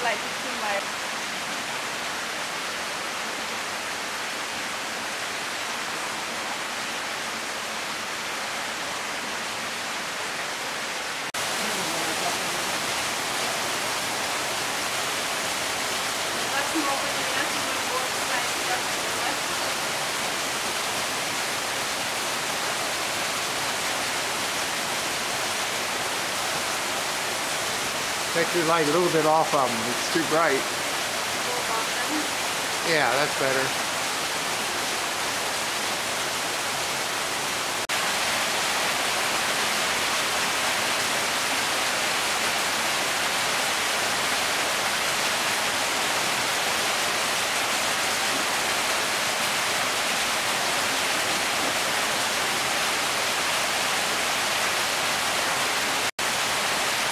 slightly too light. Lass Take your light a little bit off of them. It's too bright. Go above them. Yeah, that's better.